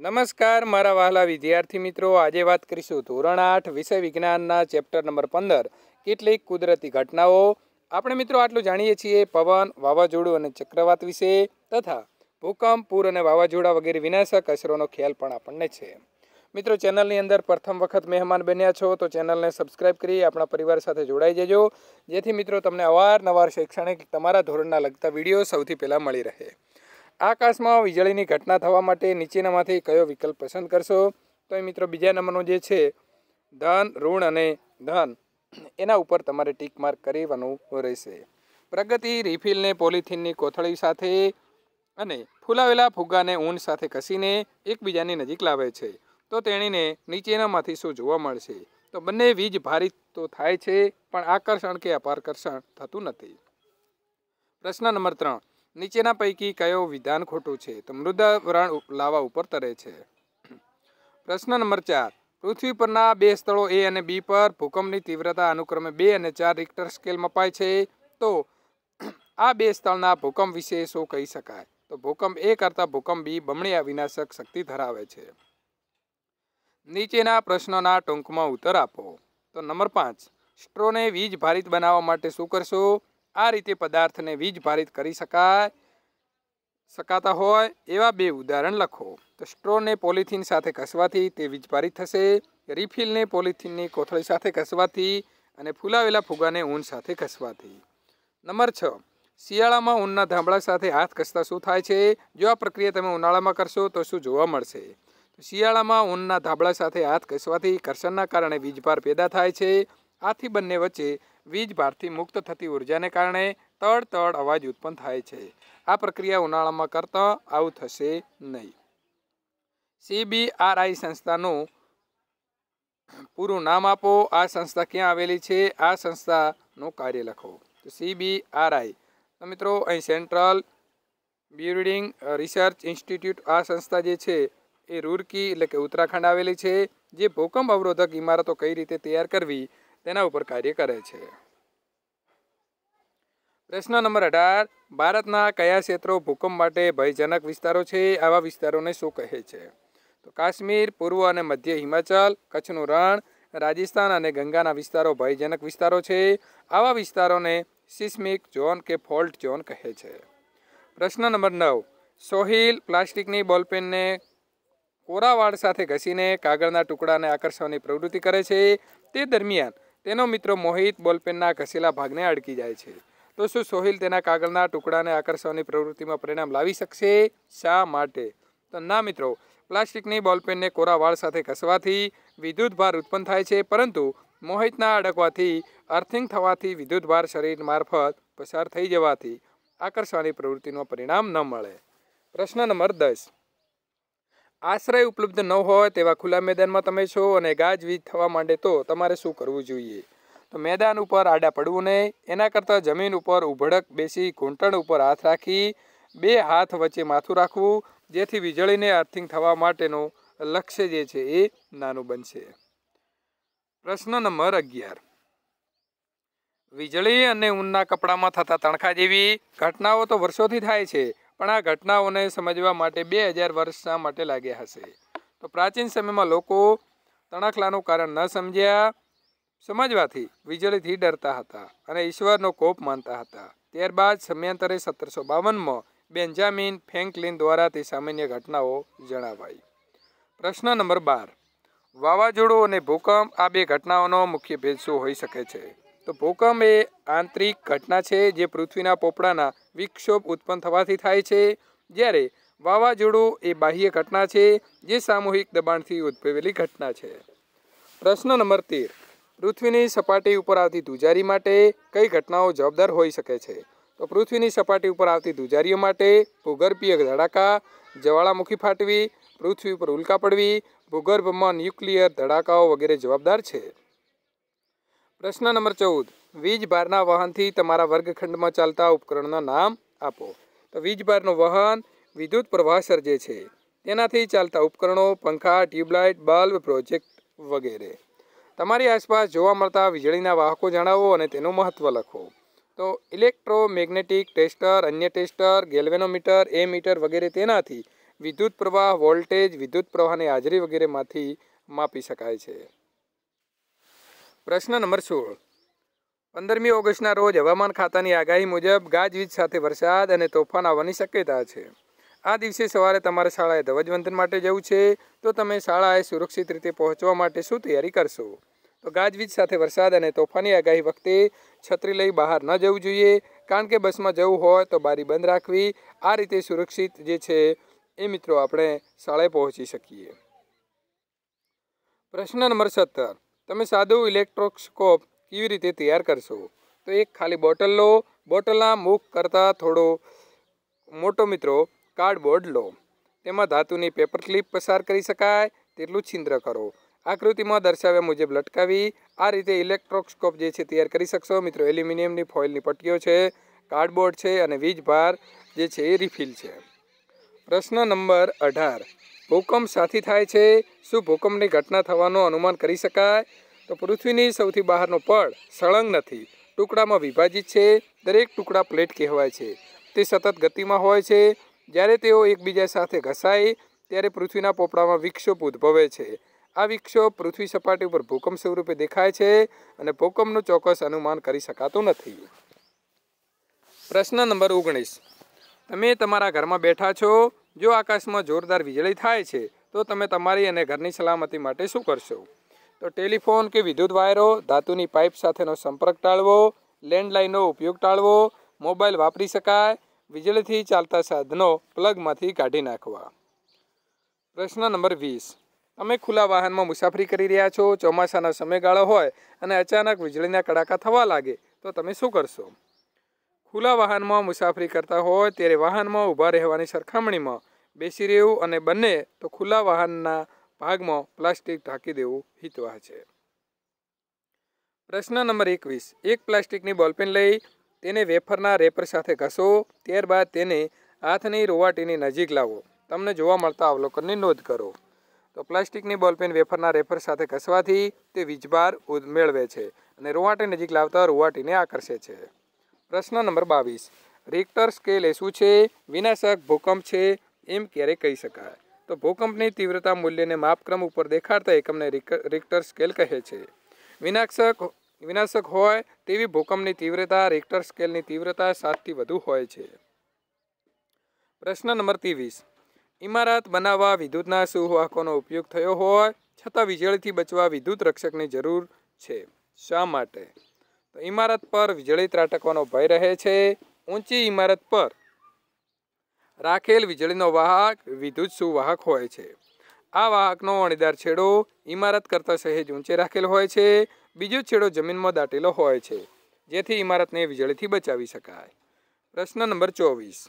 નમસ્કાર, મારા વહાલા વિદ્યાર્થી મિત્રો. આજે વાત કરીશું ધોરણ આઠ, વિષય વિજ્ઞાનના ચેપ્ટર નંબર પંદર. કેટલીક કુદરતી ઘટનાઓ. આપણે મિત્રો આટલું જાણીએ છીએ પવન, વાવાઝોડું અને ચક્રવાત વિશે તથા ભૂકંપ, પૂર અને વાવાઝોડા વગેરે વિનાશક અસરોનો ખ્યાલ પણ આપણને છે. મિત્રો, ચેનલની અંદર પ્રથમ વખત મહેમાન બન્યા છો તો ચેનલને સબસ્ક્રાઇબ કરી આપણા પરિવાર સાથે જોડાઈ જજો. જેથી મિત્રો તમને અવારનવાર શૈક્ષણિક તમારા ધોરણના લગતા વીડિયો સૌથી પહેલાં મળી રહે. આકાશમાં વીજળીની ઘટના થવા માટે નીચેનામાંથી કયો વિકલ્પ પસંદ કરશો? તો એ મિત્રો બીજા નંબરનો જે છે, ધન, ઋણ અને ધન. એના ઉપર તમારે ટીક માર્ક કરવાનું રહેશે. પ્રગતિ રિફિલને પોલિથીનની કોથળી સાથે અને ફૂલાવેલા ફુગ્ગાને ઊન સાથે કસીને એકબીજાની નજીક લાવે છે. તો તેણીને નીચેનામાંથી શું જોવા મળશે? તો બંને વીજ ભારિત તો થાય છે, પણ આકર્ષણ કે અપાકર્ષણ થતું નથી. પ્રશ્ન નંબર ત્રણ. નીચેના પૈકી કયો વિધાન ખોટું છે? તો મૃદા વરાણ લાવા ઉપર તરે છે. પ્રશ્ન નંબર ચાર. પૃથ્વી પરના બે સ્થળો એ અને બી પર ભૂકંપની તીવ્રતા અનુક્રમે બે અને ચાર રિક્ટર સ્કેલ મપાય છે. તો આ બે સ્થળના ભૂકંપ વિશે શું કહી શકાય? તો ભૂકંપ એ કરતાં ભૂકંપ બી બમણી વિનાશક શક્તિ ધરાવે છે. નીચેના પ્રશ્નોના ટૂંકમાં ઉત્તર આપો. તો નંબર પાંચ. સ્ટ્રોને વીજ ભારિત બનાવવા માટે શું કરશો? આ રીતે પદાર્થને વીજ ભારિત કરી શકાય, શકાતા હોય એવા બે ઉદાહરણ લખો. તો સ્ટ્રોને પોલિથીન સાથે ઘસવાથી તે વીજ ભારિત થશે, રિફિલને પોલિથીનની કોથળી સાથે ઘસવાથી અને ફૂલાવેલા ફુગાને ઊન સાથે ઘસવાથી. નંબર છ, શિયાળામાં ઊનના ધાબળા સાથે હાથ ઘસતા શું થાય છે? જો આ પ્રક્રિયા તમે ઉનાળામાં કરશો તો શું જોવા મળશે? શિયાળામાં ઊનના ધાબળા સાથે હાથ ઘસવાથી ઘર્ષણના કારણે વીજભાર પેદા થાય છે. આથી બંને વચ્ચે વીજભારથી મુક્ત થતી ઉર્જાને કારણે તડ તડ અવાજ ઉત્પન્ન થાય છે. આ પ્રક્રિયા ઉનાળામાં કરતાં આવું થશે નહીં. સીબીઆરઆઈ સંસ્થાનું પૂરું નામ આપો. આ સંસ્થા ક્યાં આવેલી છે? આ સંસ્થાનું કાર્ય લખો. તો સીબીઆરઆઈ તો મિત્રો, અહીં સેન્ટ્રલ બિલ્ડિંગ રિસર્ચ ઇન્સ્ટિટ્યૂટ આ સંસ્થા જે છે એ રૂરકી એટલે કે ઉત્તરાખંડ આવેલી છે, જે ભૂકંપ અવરોધક ઇમારતો કઈ રીતે તૈયાર કરવી તેના ઉપર કાર્ય કરે છે. પ્રશ્ન નંબર અઢાર, ભારતના કયા ક્ષેત્રો ભૂકંપ માટે ભયજનક વિસ્તારો છે? આવા વિસ્તારોને શું કહે છે? તો કાશ્મીર, પૂર્વ અને મધ્ય હિમાચલ, કચ્છનું રણ, રાજસ્થાન અને ગંગાના વિસ્તારો ભયજનક વિસ્તારો છે. આવા વિસ્તારોને સિસ્મિક ઝોન કે ફોલ્ટ ઝોન કહે છે. પ્રશ્ન નંબર નવ, સોહિલ પ્લાસ્ટિકની બોલપેનને કોરાવાળ સાથે ઘસીને કાગળના ટુકડાને આકર્ષવાની પ્રવૃત્તિ કરે છે. તે દરમિયાન તેનો મિત્ર મોહિત બોલપેનના ઘસેલા ભાગને અડકી જાય છે. તો શું સોહિલ તેના કાગળના ટુકડાને આકર્ષવાની પ્રવૃત્તિમાં પરિણામ લાવી શકશે? શા માટે? તો ના મિત્રો, પ્લાસ્ટિકની બોલપેનને કોરા વાળ સાથે ઘસવાથી વિદ્યુત ભાર ઉત્પન્ન થાય છે, પરંતુ મોહિતના અડકવાથી, અર્થિંગ થવાથી વિદ્યુત ભાર શરીર મારફત પસાર થઈ જવાથી આકર્ષવાની પ્રવૃત્તિનું પરિણામ ન મળે. પ્રશ્ન નંબર દસ. આશ્રય ઉપલબ્ધ ન હોય તેવા ખુલ્લા મેદાનમાં તમે છો અને ગાજવીજ થવા માંડે તો તમારે શું કરવું જોઈએ? તો મેદાન ઉપર આડા પડવું નહીં. એના કરતાં જમીન ઉપર ઉભડક બેસી ઘૂંટણ ઉપર હાથ રાખી, બે હાથ વચ્ચે માથું રાખવું, જેથી વીજળીને અર્થિંગ થવા માટેનું લક્ષ્ય જે છે એ નાનું બનશે. પ્રશ્ન નંબર અગિયાર. વીજળી અને ઊનના કપડામાં થતા તણખા જેવી ઘટનાઓ તો વર્ષોથી થાય છે, પણ આ ઘટનાઓને સમજવા માટે બે હજાર વર્ષના માટે લાગ્યા હશે. તો પ્રાચીન સમયમાં લોકો તણખલાનું કારણ ન સમજ્યા સમજવાથી વીજળીથી ડરતા હતા અને ઈશ્વરનો કોપ માનતા હતા. ત્યારબાદ સમયાંતરે સત્તરસો બાવનમાં બેન્જામિન ફેન્કલિન દ્વારા તે સામાન્ય ઘટનાઓ જણાવાઈ. પ્રશ્ન નંબર બાર. વાવાઝોડું અને ભૂકંપ આ બે ઘટનાઓનો મુખ્ય ભેદ શું હોઈ શકે છે? તો ભૂકંપ એ આંતરિક ઘટના છે જે પૃથ્વીના પોપડાના વિક્ષોભ ઉત્પન્ન થવાથી થાય છે, જ્યારે વાવાઝોડું એ બાહ્ય ઘટના છે જે સામૂહિક દબાણથી ઉદ્ભવેલી ઘટના છે. પ્રશ્ન નંબર તેર. પૃથ્વીની સપાટી ઉપર આવતી ધુજારી માટે કઈ ઘટનાઓ જવાબદાર હોઈ શકે છે? તો પૃથ્વીની સપાટી ઉપર આવતી ધુજારીઓ માટે ભૂગર્ભીય ધડાકા, જ્વાળામુખી ફાટવી, પૃથ્વી ઉપર ઉલ્કા પડવી, ભૂગર્ભમાં ન્યુક્લિયર ધડાકાઓ વગેરે જવાબદાર છે? પ્રશ્ન નંબર ચૌદ. વીજ ભારના વાહનથી તમારા વર્ગખંડમાં ચાલતા ઉપકરણના નામ આપો. તો વીજ ભારનું વાહન વિદ્યુત પ્રવાહ સર્જે છે. તેનાથી ચાલતા ઉપકરણો, પંખા, ટ્યુબલાઇટ, બલ્બ, પ્રોજેક્ટ વગેરે. તમારી આસપાસ જોવા મળતા વીજળીના વાહકો જણાવો અને તેનું મહત્ત્વ લખો. તો ઇલેક્ટ્રોમેગ્નેટિક ટેસ્ટર, અન્ય ટેસ્ટર, ગેલ્વેનોમીટર, એ મીટર વગેરે તેનાથી વિદ્યુત પ્રવાહ, વોલ્ટેજ, વિદ્યુત પ્રવાહની હાજરી વગેરેમાંથી માપી શકાય છે. પ્રશ્ન નંબર સોળ. પંદરમી ઓગસ્ટના રોજ હવામાન ખાતાની આગાહી મુજબ ગાજવીજ સાથે વરસાદ અને તોફાન આવવાની શક્યતા છે. આ દિવસે સવારે તમારે શાળાએ ધ્વજવંદન માટે જવું છે. તો તમે શાળાએ સુરક્ષિત રીતે પહોંચવા માટે શું તૈયારી કરશો? તો ગાજવીજ સાથે વરસાદ અને તોફાની આગાહી વખતે છત્રી લઈ બહાર ન જવું જોઈએ. કારણ કે બસમાં જવું હોય તો બારી બંધ રાખવી, આ રીતે સુરક્ષિત જે છે એ મિત્રો આપણે શાળાએ પહોંચી શકીએ. પ્રશ્ન નંબર સત્તર. તમે સાદું ઇલેક્ટ્રોસ્કોપ કેવી રીતે તૈયાર કરશો? તો એક ખાલી બોટલ લો, બોટલના મુખ કરતાં થોડો મોટો મિત્રો કાર્ડબોર્ડ લો. તેમાં ધાતુની પેપર ક્લિપ પસાર કરી શકાય, તેટલું છિદ્ર કરો. આકૃતિમાં દર્શાવ્યા મુજબ લટકાવી આ રીતે ઇલેક્ટ્રોસ્કોપ જે છે તૈયાર કરી શકશો. મિત્રો, એલ્યુમિનિયમની ફોઇલની પટ્ટીઓ છે, કાર્ડબોર્ડ છે અને વીજ ભાર જે છે એ રિફિલ છે. પ્રશ્ન નંબર અઢાર. ભૂકંપ સાથી થાય છે. શું ભૂકંપની ઘટના થવાનું અનુમાન કરી શકાય? તો પૃથ્વીની સૌથી બહારનો પડ સળંગ નથી. ટુકડામાં વિભાજિત છે. દરેક ટુકડા પ્લેટ કહેવાય છે. તે સતત ગતિમાં હોય છે. જ્યારે તેઓ એકબીજા સાથે ઘસાય, ત્યારે પૃથ્વીના પોપડામાં વિક્ષોભ ઉદ્ભવે છે. આ વિક્ષોભ પૃથ્વી સપાટી ઉપર ભૂકંપ સ્વરૂપે દેખાય છે અને ભૂકંપનું ચોક્કસ અનુમાન કરી શકાતું નથી. પ્રશ્ન નંબર ઓગણીસ. તમે તમારા ઘરમાં બેઠા છો, જો આકાશમાં જોરદાર વીજળી થાય છે, તો તમે તમારી અને ઘરની સલામતી માટે શું કરશો? તો ટેલિફોન કે વિદ્યુત વાયરો, ધાતુની પાઇપ સાથેનો સંપર્ક ટાળવો, લેન્ડલાઇનનો ઉપયોગ ટાળવો મોબાઈલ વાપરી શકાય, વીજળીથી ચાલતા સાધનો પ્લગમાંથી કાઢી નાખવા. પ્રશ્ન નંબર વીસ. તમે ખુલ્લા વાહનમાં મુસાફરી કરી રહ્યા છો, ચોમાસાનો સમયગાળો હોય અને અચાનક વીજળીના કડાકા થવા લાગે, તો તમે શું કરશો? ખુલ્લા વાહનમાં મુસાફરી કરતા હોય ત્યારે વાહનમાં ઊભા રહેવાની સરખામણીમાં બેસી રહેવું અને બંને, તો ખુલ્લા વાહનના ભાગમાં પ્લાસ્ટિક ઢાંકી દેવું હિતવાહ છે. પ્રશ્ન નંબર એકવીસ. એક પ્લાસ્ટિકની બોલપેન લઈ તેને વેફરના રેપર સાથે ઘસો, ત્યારબાદ તેને હાથની રોવાટીની નજીક લાવો. તમને જોવા મળતા અવલોકનની નોંધ કરો. તો પ્લાસ્ટિકની બોલપેન વેફરના રેફર સાથે ઘસવાથી તે વીજભાર મેળવે છે અને રૂવાટી નજીક લાવતા રૂવાટીને આકર્ષે છે. પ્રશ્ન નંબર બાવીસ. રિક્ટર સ્કેલ એ શું છે? વિનાશક ભૂકંપ છે? એમ ક્યારે કહી શકાય? તો ભૂકંપની તીવ્રતા મૂલ્યને માપક્રમ ઉપર દેખાડતા એકમને રિક્ટર સ્કેલ કહે છે. વિનાશક વિનાશક હોય તેવી ભૂકંપની તીવ્રતા રિક્ટર સ્કેલની તીવ્રતા સાતથી વધુ હોય છે. પ્રશ્ન નંબર ત્રેવીસ. ઇમારત બનાવવા વિદ્યુતના સુવાહકોનો ઉપયોગ થયો હોય, છતાં વીજળીથી બચવા વિદ્યુત રક્ષકની જરૂર છે. શા માટે? તો ઇમારત પર વીજળી ત્રાટકવાનો ભય રહે છે. ઊંચી ઇમારત પર રાખેલ વીજળીનો વાહક વિદ્યુત સુવાહક હોય છે. આ વાહકનો અણીદાર છેડો ઇમારત કરતાં સહેજ ઊંચે રાખેલ હોય છે. બીજો છેડો જમીનમાં દાટેલો હોય છે, જેથી ઇમારતને વીજળીથી બચાવી શકાય. પ્રશ્ન નંબર ચોવીસ.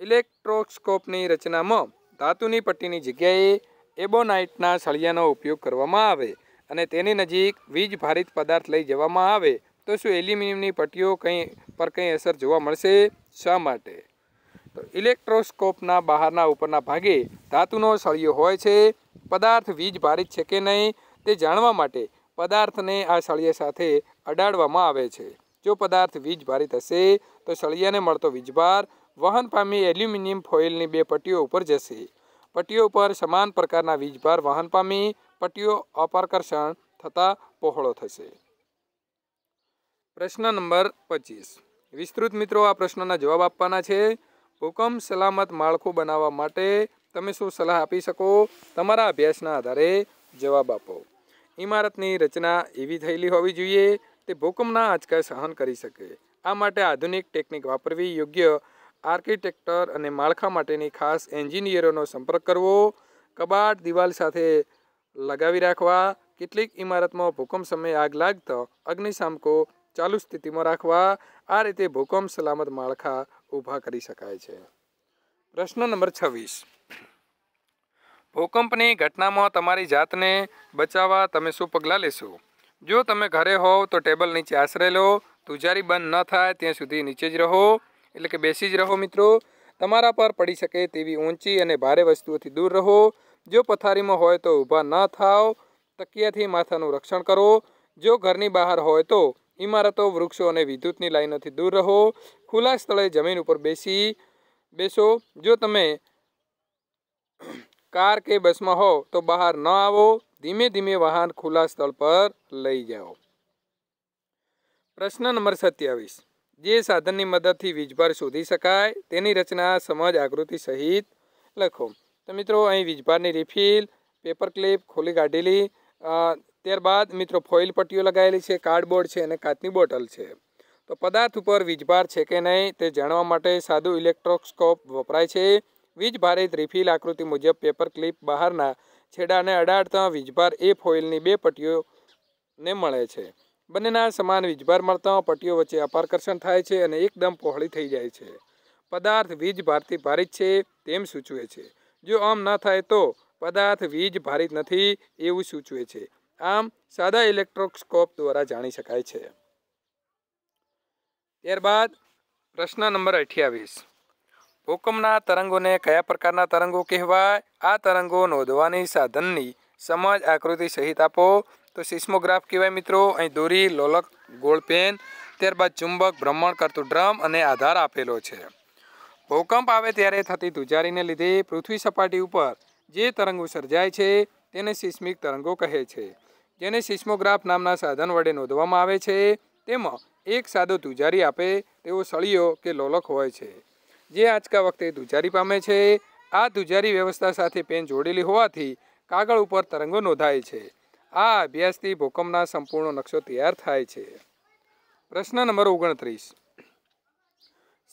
ઇલેક્ટ્રોસ્કોપની રચનામાં ધાતુની પટ્ટીની જગ્યાએ એબોનાઇટના સળિયાનો ઉપયોગ કરવામાં આવે અને તેની નજીક વીજ ભારિત પદાર્થ લઈ જવામાં આવે, તો શું એલ્યુમિનિયમની પટ્ટીઓ કંઈ પર કંઈ અસર જોવા મળશે? શા માટે? તો ઇલેક્ટ્રોસ્કોપના બહારના ઉપરના ભાગે ધાતુનો સળિયો હોય છે, પદાર્થ વીજ ભારિત છે કે નહીં તે જાણવા માટે પદાર્થને આ સળિયા સાથે અડાડવામાં આવે છે. જો પદાર્થ વીજ ભારિત હશે, તો સળિયાને મળતો વીજભાર વહન પામી એલ્યુમિનિયમ ફોઇલની બે પટ્ટીઓ ઉપર જશે. પટ્ટીઓ ઉપર સમાન પ્રકારના વીજભાર વહન પામી પટ્ટીઓ અપાકર્ષણ થતાં પહોળો થશે. પ્રશ્ન નંબર પચીસ. વિસ્તૃત મિત્રો, આ પ્રશ્નના જવાબ આપવાના છે. ભૂકંપ સલામત માળખું બનાવવા માટે તમે શું સલાહ આપી શકો? તમારા અભ્યાસના આધારે જવાબ આપો. ઇમારતની રચના એવી થયેલી હોવી જોઈએ તે ભૂકંપના આંચકા સહન કરી શકે. આ માટે આધુનિક ટેકનિક વાપરવી યોગ્ય આર્કિટેક્ટર અને માળખા માટેની ખાસ એન્જિનિયરોનો સંપર્ક કરવો, કબાટ દિવાલ સાથે લગાવી રાખવા, કેટલીક ઇમારતમાં ભૂકંપ સમયે આગ લાગતા અગ્નિશામકો ચાલુ સ્થિતિમાં રાખવા, આ રીતે ભૂકંપ સલામત માળખા ઊભા કરી શકાય છે. પ્રશ્ન નંબર છવ્વીસ. ભૂકંપની ઘટનામાં તમારી જાતને બચાવવા તમે શું પગલાં લેશો? જો તમે ઘરે હોવ તો ટેબલ નીચે આશરે લો, તુજારી બંધ ન થાય ત્યાં સુધી નીચે જ રહો. એટલે કે બેસી જ રહો મિત્રો. તમારા પર પડી શકે તેવી ઊંચી અને ભારે વસ્તુઓથી દૂર રહો. જો પથારીમાં હોય તો ઊભા ન થાવ તકિયાથી માથાનું રક્ષણ કરો. જો ઘરની બહાર હોય તો ઇમારતો વૃક્ષો અને વિદ્યુતની લાઈનોથી દૂર રહો. ખુલ્લા સ્થળે જમીન ઉપર બેસી બેસો. જો તમે કાર કે બસમાં હો તો બહાર ન આવો. ધીમે ધીમે વાહન ખુલ્લા સ્થળ પર લઈ જાઓ. પ્રશ્ન નંબર સત્યાવીસ. જે સાધનની મદદથી વીજભાર શોધી શકાય, તેની રચના સમજ આકૃતિ સહિત લખો. તો મિત્રો, અહીં વીજભારની રિફિલ પેપર ક્લિપ ખોલી કાઢેલી. ત્યારબાદ મિત્રો ફોઇલ પટ્ટીઓ લગાવેલી છે કાર્ડબોર્ડ છે અને કાચની બોટલ છે. તો પદાર્થ ઉપર વીજભાર છે કે નહીં, તે જાણવા માટે સાદું ઇલેક્ટ્રોસ્કોપ વપરાય છે. વીજભારિત રિફિલ આકૃતિ મુજબ પેપર ક્લિપ બહારના છેડાને અડાડતા વીજભાર એ ફોઇલની બે પટ્ટીઓને મળે છે. બંનેના સમાન વીજભાર મળતા પટ્ટીઓ વચ્ચે અપારકર્ષણ થાય છે અને એકદમ પહોળી થઈ જાય છે. પદાર્થ વીજ ભારથી ભારિત છે તેમ સૂચવે છે. જો આમ ન થાય તો પદાર્થ વીજ ભારિત નથી એવું સૂચવે છે. આમ સાદા ઇલેક્ટ્રોસ્કોપ દ્વારા જાણી શકાય છે. ત્યારબાદ પ્રશ્ન નંબર અઠ્યાવીસ. ભૂકંપના તરંગોને કયા પ્રકારના તરંગો કહેવાય? આ તરંગો નોંધવાની સાધનની સમજ આકૃતિ સહિત આપો. તો સિસ્મોગ્રાફ કહેવાય મિત્રો, અહીં દોરી, લોલક, ગોળ પેન, ત્યારબાદ ચુંબક, ભ્રમણ કરતું ડ્રમ અને આધાર આપેલો છે. ભૂકંપ આવે ત્યારે થતી ધુજારીને લીધે પૃથ્વી સપાટી ઉપર જે તરંગો સર્જાય છે, તેને સિસ્મિક તરંગો કહે છે. જેને સિસ્મોગ્રાફ નામના સાધન વડે નોંધવામાં આવે છે, તેમાં એક સાદો ધુજારી આપે તેવો સળિયો કે લોલક હોય છે. જે આંચકા વખતે ધુજારી પામે છે, આ ધુજારી વ્યવસ્થા સાથે પેન જોડેલી હોવાથી કાગળ ઉપર તરંગો નોંધાય છે. આ અભ્યાસથી ભૂકંપના સંપૂર્ણ નકશો તૈયાર થાય છે. પ્રશ્ન નંબર ઓગણત્રીસ.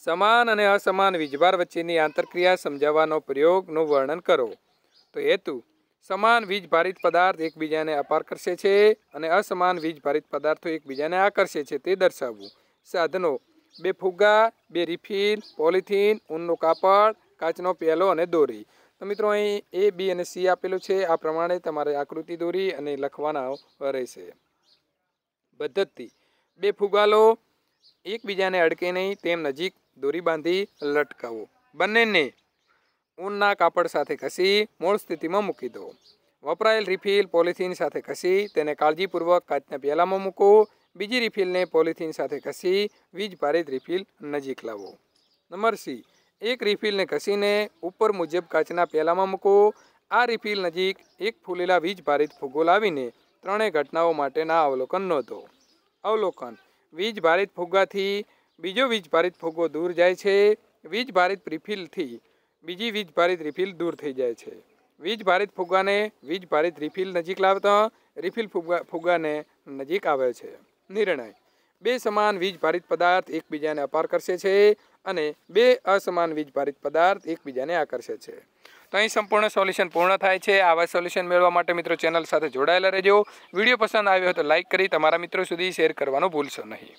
સમાન અને અસમાન વીજભાર વચ્ચેની આંતરક્રિયા સમજાવવાનો પ્રયોગનું વર્ણન કરો. તો હેતુ, સમાન વીજભારિત પદાર્થ એકબીજાને અપાર કરશે છે અને અસમાન વીજભારિત પદાર્થો એકબીજાને આકર્ષે છે તે દર્શાવવું. સાધનો, બે ફુગ્ગા, બે રિફિલ પોલિથીન, ઊનનું કાપડ, કાચનો પેલો અને દોરી. તો મિત્રો અહીં એ બી અને સી આપેલું છે. આ પ્રમાણે તમારે આકૃતિ દોરી અને લખવાના રહેશે. પદ્ધતિ. બે ફુગાલો એકબીજાને અડકે નહીં, તેમ નજીક દોરી બાંધી લટકાવો. બંનેને ઊનના કાપડ સાથે ઘસી મૂળ સ્થિતિમાં મૂકી દો. વપરાયેલ રિફિલ પોલિથીન સાથે ઘસી તેને કાળજીપૂર્વક કાચના પ્યાલામાં મૂકો. બીજી રિફિલને પોલિથીન સાથે ઘસી વીજ ભારિત રિફિલ નજીક લાવો. નંબર સી એક રિફિલને ઘસીને ઉપર મુજબ કાચના પેલામાં મૂકો. આ રિફિલ નજીક એક ફૂલેલા વીજ ભારિત ફુગ્ગો લાવીને ત્રણેય ઘટનાઓ માટેના અવલોકન નોંધો. અવલોકન. વીજ ભારિત ફુગ્ગાથી બીજો વીજ ભારિત ફુગ્ગો દૂર જાય છે. વીજ ભારિત રિફિલથી બીજી વીજ ભારિત રિફિલ દૂર થઈ જાય છે. વીજ ભારિત ફુગ્ગાને વીજ ભારિત રિફિલ નજીક લાવતા રિફિલ ફુગ્ગા ફુગ્ગાને નજીક આવે છે. નિર્ણય. બે સમાન વીજ ભારિત પદાર્થ એકબીજાને અપાર કરશે છે. અને બે અસમાન વીજભારિત પદાર્થ એકબીજાને આકર્ષે છે. તો અહીં સંપૂર્ણ સોલ્યુશન પૂર્ણ થાય છે. આવા સોલ્યુશન મેળવવા માટે મિત્રો ચેનલ સાથે જોડાયેલા રહેજો. વીડિયો પસંદ આવ્યો હોય તો લાઇક કરી તમારા મિત્રો સુધી શેર કરવાનું ભૂલશો નહીં.